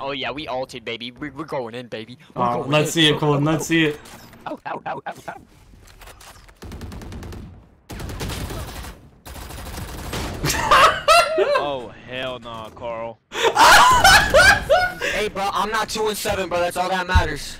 Oh yeah, we ulted, baby. We're going in, baby. Uh, going let's in. see it, Carlton. Let's see it. Ow, ow, ow, ow, ow. Oh hell no, Carl. Hey, bro, I'm not two and seven, bro. That's all that matters.